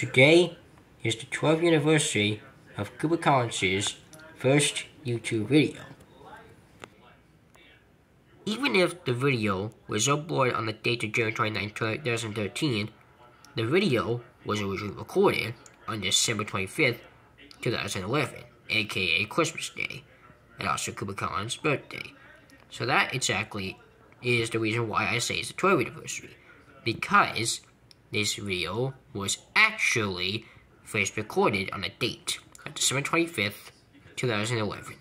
Today is the 12th anniversary of Cooper first YouTube video. Even if the video was uploaded on the date of January 29, 2013, the video was originally recorded on December 25th, 2011, aka Christmas Day, and also Cooper birthday. So that exactly is the reason why I say it's the 12th anniversary. Because this video was actually first recorded on a date, December 25th, 2011.